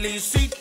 felicito.